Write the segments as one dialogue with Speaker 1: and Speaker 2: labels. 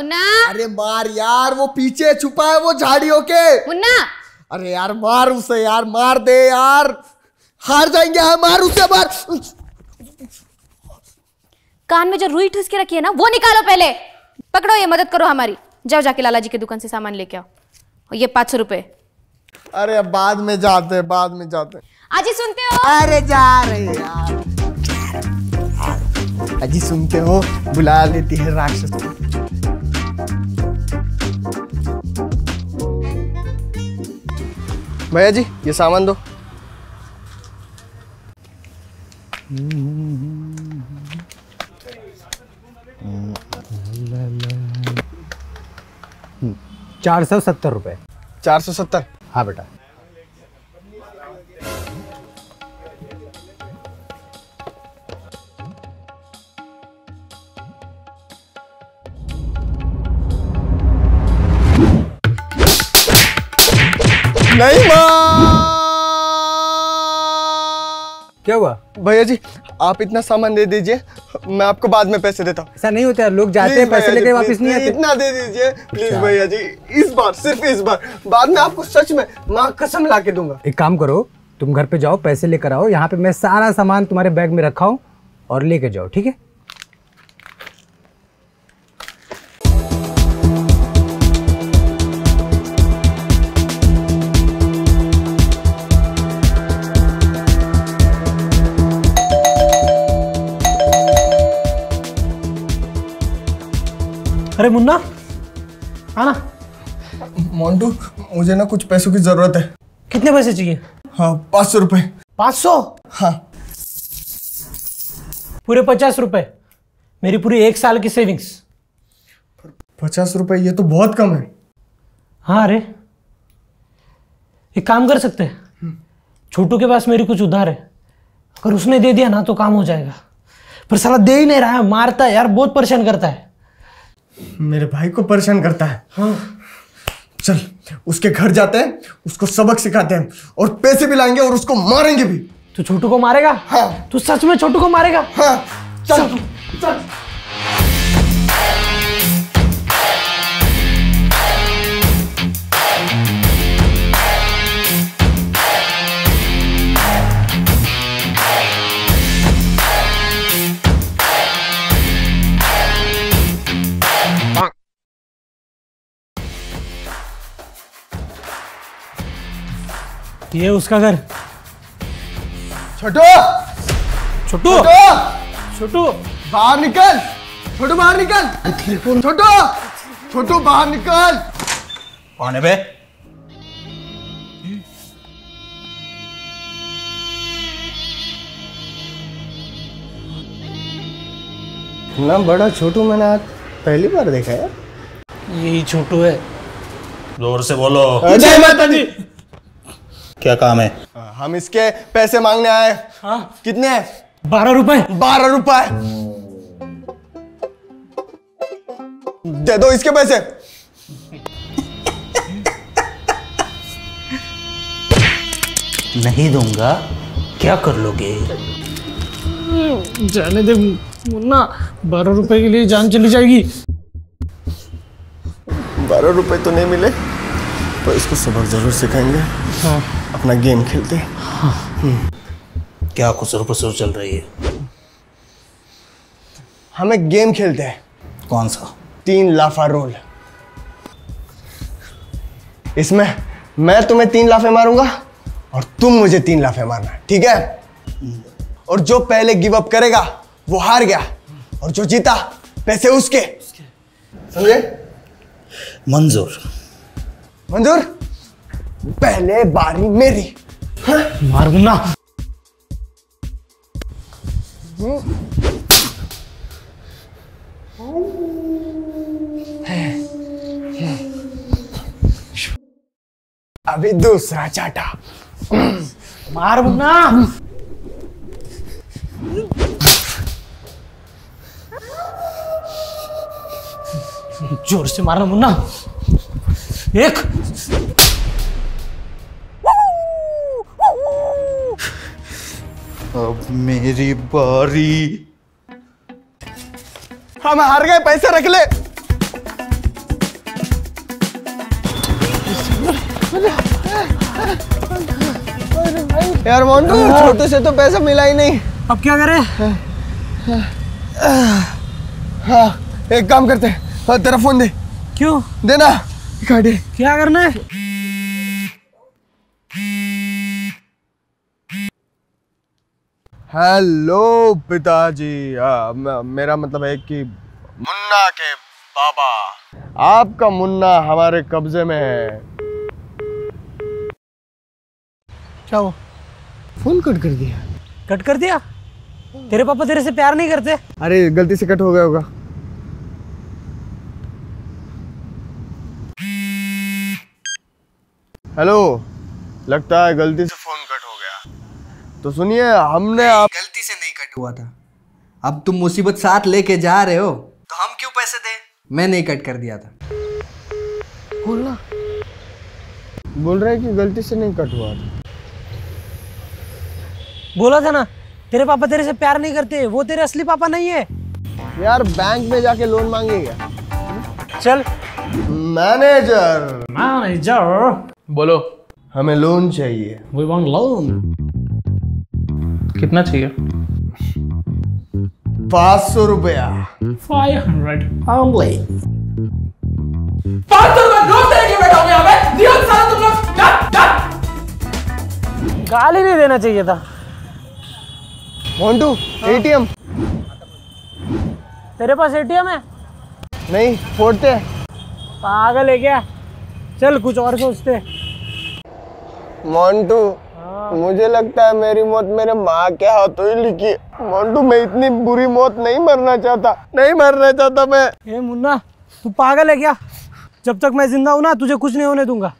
Speaker 1: मुन्ना।
Speaker 2: अरे मार यार वो पीछे छुपा है वो झाड़ियों के।
Speaker 1: मुन्ना।
Speaker 2: अरे यार मार उसे यार मार दे यार। हार जाएँगे हम मार उसे मार।
Speaker 1: कान में जो रुई ठूस के रखी है ना वो निकालो पहले। पकड़ो ये मदद करो हमारी। जाओ जाके लाला जी की दुकान से सामान लेके आओ। और ये पाँच सौ रुपए।
Speaker 2: अरे अब बाद में जाते बाद में जाते हैं।
Speaker 1: आजी सुनते हो।
Speaker 2: अरे जा रहे यार। अजी सुनते हो बुला लेती है राक्षस को। भैया जी ये सामान दो।
Speaker 3: चार सौ सत्तर रुपये
Speaker 2: चार सौ सत्तर?
Speaker 3: हाँ बेटा।
Speaker 2: नहीं माँ
Speaker 3: क्या हुआ?
Speaker 2: भैया जी आप इतना सामान दे दीजिए मैं आपको बाद में पैसे देता हूँ।
Speaker 3: ऐसा नहीं होता है लोग जाते हैं पैसे लेके वापस नहीं आते।
Speaker 2: इतना दे दीजिए प्लीज़
Speaker 3: अच्छा।
Speaker 2: भैया जी इस बार सिर्फ़ इस बार। बाद में आपको सच में माँ कसम ला के दूँगा।
Speaker 3: एक काम करो तुम घर पे जाओ पैसे लेकर आओ यहाँ पे मैं सारा सामान तुम्हारे बैग में रखा हूँ और लेके जाओ ठीक है?
Speaker 4: अरे मुन्ना आना।
Speaker 2: मोन्टू मुझे ना कुछ पैसों की ज़रूरत है।
Speaker 4: कितने पैसे चाहिए?
Speaker 2: हाँ पाँच सौ रुपये
Speaker 4: पाँच सौ?
Speaker 2: हाँ।
Speaker 4: पूरे पचास रुपए। मेरी पूरी एक साल की सेविंग्स
Speaker 2: पचास रुपये ये तो बहुत कम है।
Speaker 4: हाँ अरे। एक काम कर सकते हैं। छोटू के पास मेरी कुछ उधार है। अगर उसने दे दिया ना तो काम हो जाएगा। पर साला दे ही नहीं रहा है मारता है यार बहुत परेशान करता है।
Speaker 2: मेरे भाई को परेशान करता है।
Speaker 4: हाँ।
Speaker 2: चल उसके घर जाते हैं उसको सबक सिखाते हैं और पैसे भी लाएँगे और उसको मारेंगे भी।
Speaker 4: तू छोटू को मारेगा?
Speaker 2: हाँ।
Speaker 4: तू सच में छोटू को मारेगा?
Speaker 2: हाँ। चल। चल।
Speaker 4: ये उसका घर।
Speaker 2: छोटू।
Speaker 4: छोटू।
Speaker 2: छोटू।
Speaker 4: छोटू।
Speaker 2: बाहर निकल। छोटू बाहर निकल। छोटू। छोटू बाहर निकल।
Speaker 5: कौन है बे?
Speaker 2: ना बड़ा छोटू मैंने आज पहली बार देखा है।
Speaker 4: यही छोटू है।
Speaker 5: ज़ोर से बोलो।
Speaker 2: जय माता दी।
Speaker 5: क्या काम है?
Speaker 2: हम इसके पैसे मांगने आए।
Speaker 4: हाँ।
Speaker 2: कितने हैं?
Speaker 4: बारह रुपए।
Speaker 2: बारह रुपए। दे दो इसके पैसे।
Speaker 5: नहीं दूँगा। क्या कर लोगे?
Speaker 4: जाने दे मुन्ना। बारह रुपए के लिए जान चली जाएगी।
Speaker 2: बारह रुपए तो नहीं मिले। पर इसको सबक ज़रूर सिखाएँगे।
Speaker 4: हाँ।
Speaker 2: अपना गेम खेलते। हैं।
Speaker 5: क्या खुसर फुसर चल रही है?
Speaker 2: हम एक गेम खेलते हैं।
Speaker 5: कौन सा?
Speaker 2: तीन लाफा रोल। इसमें मैं तुम्हें तीन लाफे मारूँगा और तुम मुझे तीन लाफे मारना ठीक है? और जो पहले गिव अप करेगा वो हार गया। और जो जीता पैसे उसके। समझे?
Speaker 5: मंजूर।
Speaker 2: मंजूर पहले बारी मेरी।
Speaker 4: मार मुन्ना
Speaker 2: अभी दूसरा चाटा।
Speaker 4: मार मुन्ना ज़ोर से मारना मुन्ना एक।
Speaker 5: अब मेरी बारी।
Speaker 2: हम हार गए पैसे रख ले। यार मोहन को छोटे से तो पैसा मिला ही नहीं।
Speaker 4: अब क्या करें?
Speaker 2: हाँ एक काम करते हैं तेरा फ़ोन दे।
Speaker 4: क्यों?
Speaker 2: देना। गाड़ी।
Speaker 4: क्या करना है?
Speaker 2: हेलो पिताजी मेरा मतलब है कि मुन्ना के पापा आपका मुन्ना हमारे कब्जे में है।
Speaker 4: क्या हुआ?
Speaker 2: फ़ोन कट कर दिया।
Speaker 4: कट कर दिया? तेरे पापा तेरे से प्यार नहीं करते?
Speaker 2: अरे गलती से कट हो गया होगा। हेलो लगता है गलती से फ़ोन तो सुनिए हमने आप
Speaker 6: गलती से नहीं कट हुआ था। अब तुम मुसीबत साथ लेके जा रहे हो। तो हम क्यों पैसे दे? मैं नहीं कट कर दिया था।
Speaker 2: बोलना। बोल रहे कि गलती से नहीं कट हुआ था।
Speaker 4: बोला था ना तेरे पापा तेरे से प्यार नहीं करते वो तेरे असली पापा नहीं है।
Speaker 2: यार बैंक में जाके लोन मांगेगा
Speaker 4: चल।
Speaker 2: मैनेजर
Speaker 4: मैनेजर
Speaker 7: बोलो।
Speaker 2: हमें लोन चाहिए।
Speaker 7: वी वांट लोन कितना चाहिए?
Speaker 2: पाँच सौ रुपया।
Speaker 7: Five hundred. ओनली पाँच सौ रोज देने बैठा हूँ यहाँ पे। दियो सारा तुम लोग। कट कट
Speaker 4: गाली नहीं देना चाहिए था।
Speaker 2: मोन्टू एटीएम
Speaker 4: तेरे पास एटीएम है?
Speaker 2: नहीं फोड़ते हैं
Speaker 4: पागल है क्या? चल कुछ और सोचते।
Speaker 2: मोन्टू मुझे लगता है मेरी मौत मेरे माँ के हाथों ही लिखी मोन्टू मैं इतनी बुरी मौत नहीं मरना चाहता। नहीं मरना चाहता मैं।
Speaker 4: ए मुन्ना तू पागल है क्या? जब तक मैं ज़िंदा हूँ ना तुझे कुछ नहीं होने दूँगा।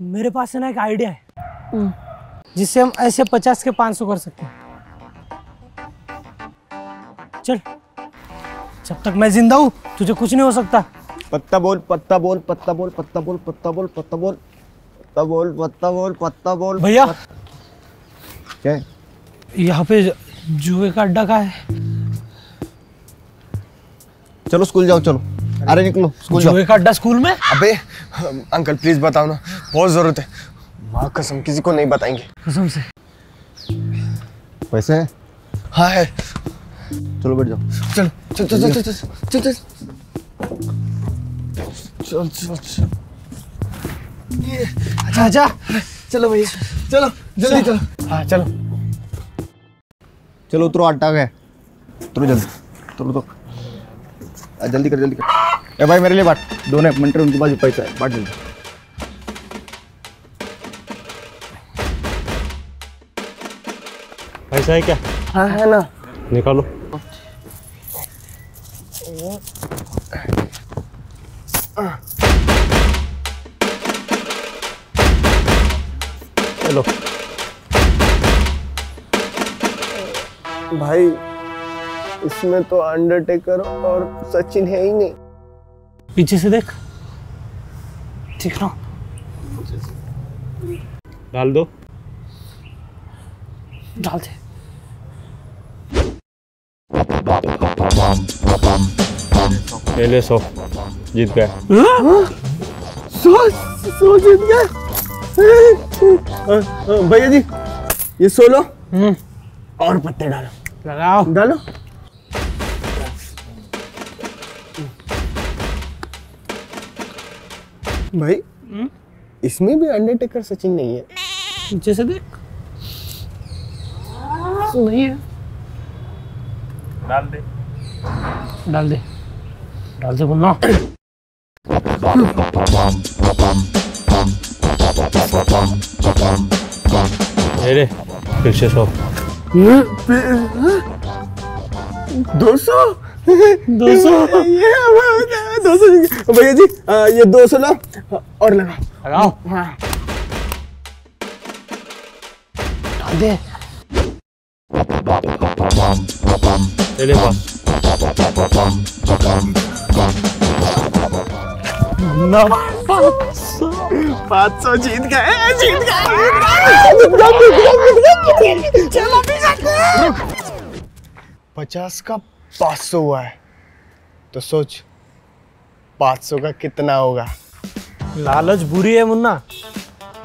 Speaker 4: मेरे पास है ना एक आइडिया है। जिससे हम ऐसे पचास के पाँच सौ कर सकते हैं। चल। जब तक मैं ज़िंदा हूँ तुझे कुछ नहीं हो सकता।
Speaker 2: पत्ता बोल पत्ता बोल पत्ता बोल पत्ता बोल पत्ता बोल पत्ता बोल। पत्ता बोल पत्ता बोल पत्ता बोल
Speaker 4: भैया।
Speaker 2: क्या?
Speaker 4: यहाँ पे जुए का अड्डा का है?
Speaker 2: चलो स्कूल जाओ चलो। अरे निकलो स्कूल
Speaker 4: जुए का अड्डा स्कूल में?
Speaker 2: अबे अंकल प्लीज़ बताओ ना बहुत ज़रूरत है। माँ कसम किसी को नहीं बताएँगे।
Speaker 4: कसम से।
Speaker 2: पैसे हैं? हाँ है। चलो बैठ जाओ। चलो चल चल चल चल चल चल। चल चल चल।
Speaker 4: अच्छा
Speaker 2: चलो भैया चलो जल्दी चलो। हाँ चलो। चलो उतरो आटा गए उतरो जल्दी तो। जल्दी कर जल्दी कर। ए भाई मेरे लिए बांट। दोनों मंटर उनके पास पैसा है। बांट जल्दी।
Speaker 8: पैसा है क्या?
Speaker 2: हाँ है ना।
Speaker 8: निकालो। चलो।
Speaker 2: भाई इसमें तो अंडरटेकर और सचिन है ही नहीं।
Speaker 4: पीछे से देख। ठीक ना?
Speaker 8: डाल दो।
Speaker 4: डाल दे
Speaker 8: ले ले सौ। जीत गए।
Speaker 2: सो सो जीत गए? भैया जी ये सोलो और पत्ते डालो।
Speaker 4: लगाओ।
Speaker 2: डालो। भाई इसमें भी अंडरटेकर सचिन नहीं है।
Speaker 4: जैसे से देख। नहीं है।
Speaker 8: डाल दे।
Speaker 4: डाल दे। डाल दे मुन्ना
Speaker 8: फिर से सौ
Speaker 2: दो सौ
Speaker 4: दो सौ
Speaker 2: दो सौ भैया जी ये दो सौ ना और लगा
Speaker 4: लगाओ। डाल दे।
Speaker 8: ले ले
Speaker 2: पाँच सौ जीत गए जीत गए। पचास का पाँच सौ हुआ है तो सोच पाँच सौ का कितना होगा?
Speaker 4: लालच बुरी है मुन्ना।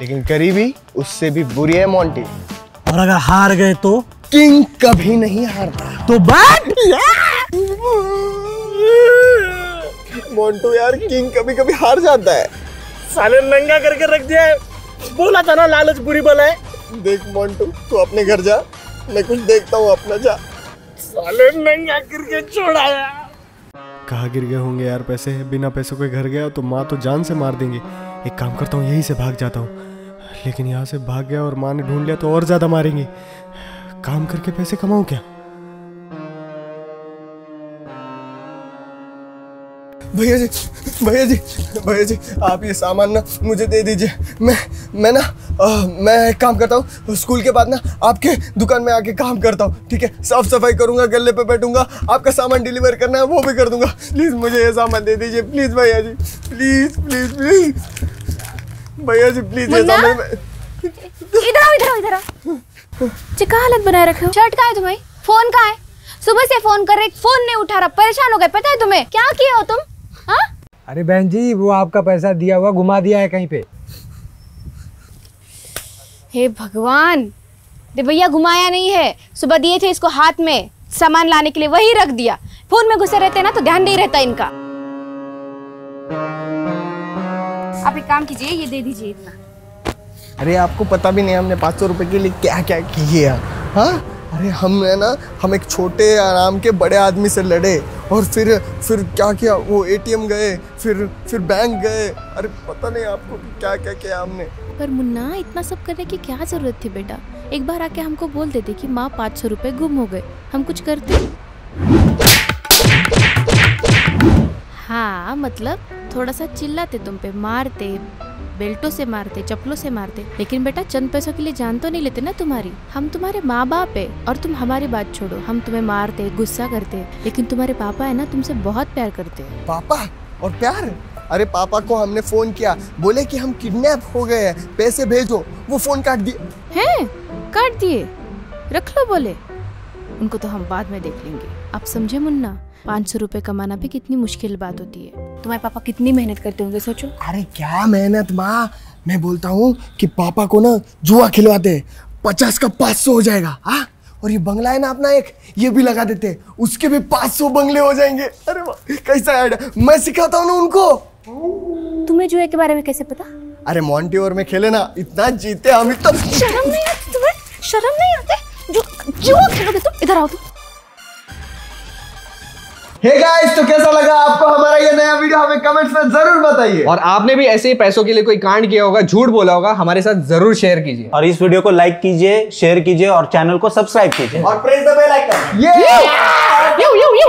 Speaker 2: लेकिन करीबी उससे भी बुरी है मोंटी।
Speaker 3: और अगर हार गए तो?
Speaker 2: किंग कभी नहीं हारता।
Speaker 3: तो बैट
Speaker 2: मोंटू यार किंग कभी कभी हार जाता है।
Speaker 3: साले नंगा करके रख दिया है। बोला था ना लालच बुरी बल है।
Speaker 2: देख मोंटू तू अपने घर जा मैं कुछ देखता हूँ अपना जा।
Speaker 3: साले नंगा करके छोड़ाया
Speaker 2: कहाँ गिर गए होंगे यार पैसे? बिना पैसों के घर गया तो माँ तो जान से मार देंगे। एक काम करता हूँ यहीं से भाग जाता हूँ। लेकिन यहाँ से भाग गया और माँ ने ढूंढ लिया तो और ज़्यादा मारेंगे। काम करके पैसे कमाऊँ क्या? भैया जी भैया जी भैया जी आप ये सामान ना मुझे दे दीजिए। मैं मैं ना अ, मैं एक काम करता हूँ स्कूल के बाद ना आपके दुकान में आके काम करता हूँ ठीक है? साफ़ सफ़ाई करूँगा गले पे बैठूँगा आपका सामान डिलीवर करना है वो भी कर दूँगा। प्लीज़ मुझे ये सामान दे दीजिए प्लीज़ भैया जी प्लीज़ प्लीज़ प्लीज़। भैया जी प्लीज़ ये सामान
Speaker 1: इधर इधर इधर आओ। हालत बनाए रखे हो। शर्ट कहाँ है तुम्हारी? फ़ोन कहाँ है? सुबह से फ़ोन कर रहे फ़ोन नहीं उठा रहा परेशान हो गए पता है तुम्हें? क्या किए हो तुम? हाँ?
Speaker 3: अरे बहन जी वो आपका पैसा दिया हुआ घुमा दिया है कहीं पे।
Speaker 1: हे भगवान दे भैया घुमाया नहीं है। सुबह दिए थे इसको हाथ में सामान लाने के लिए वही रख दिया। फ़ोन में घुसे रहते ना तो ध्यान नहीं रहता इनका। आप एक काम कीजिए ये दे दीजिए इतना।
Speaker 2: अरे आपको पता भी नहीं हमने पाँच सौ रुपये के लिए क्या क्या किया हाँ? अरे हम है ना हम एक छोटे आराम के बड़े आदमी से लड़े। और फिर फिर क्या किया? वो एटीएम गए, फिर फिर बैंक गए। अरे, पता नहीं आपको कि क्या क्या किया हमने
Speaker 9: पर मुन्ना, इतना सब करने की क्या ज़रूरत थी बेटा? एक बार आके हमको बोल देते कि माँ पाँच सौ रुपये गुम हो गए। हम कुछ करते। हाँ मतलब थोड़ा सा चिल्लाते तुम पे, मारते। बेल्टों से मारते चप्पलों से मारते। लेकिन बेटा चंद पैसों के लिए जान तो नहीं लेते ना तुम्हारी? हम तुम्हारे माँ बाप है और तुम हमारी बात छोड़ो। हम तुम्हें मारते गुस्सा करते लेकिन तुम्हारे पापा है ना तुमसे बहुत प्यार करते
Speaker 2: पापा? और प्यार? अरे पापा को हमने फ़ोन किया। बोले कि हम किडनैप हो गए हैं। पैसे भेजो। वो फ़ोन काट दिए।
Speaker 9: हैं? काट दिए? रख लो बोले। उनको तो हम बाद में देख लेंगे। आप समझे मुन्ना? पाँच सौ रूपए कमाना भी कितनी मुश्किल बात होती है।
Speaker 1: तुम्हारे पापा कितनी मेहनत करते होंगे सोचो।
Speaker 2: अरे क्या मेहनत माँ? मैं बोलता हूँ कि पापा को ना जुआ खिलवाते पचास का पाँच सौ हो जाएगा हाँ? और ये बंगला है ना अपना एक ये भी लगा देते उसके भी पाँच सौ बंगले हो जाएँगे। अरे वाह कैसा आइडिया मैं सिखाता हूँ ना उनको।
Speaker 1: तुम्हें जुए के बारे में कैसे पता?
Speaker 2: अरे मोंटी और मैं खेले ना इतना जीते हम तो
Speaker 1: शर्म नहीं आती तुम्हें? शर्म नहीं आती? जुआ खेलोगे तुम इधर आओ तुम।
Speaker 2: हे गाइस तो कैसा लगा आपको हमारा ये नया वीडियो हमें कमेंट्स में ज़रूर बताइए।
Speaker 6: और आपने भी ऐसे ही पैसों के लिए कोई कांड किया होगा झूठ बोला होगा हमारे साथ ज़रूर शेयर कीजिए।
Speaker 10: और इस वीडियो को लाइक कीजिए शेयर कीजिए और चैनल को सब्सक्राइब कीजिए।
Speaker 2: और प्रेस द बेल आइकन ये
Speaker 1: यू यू यू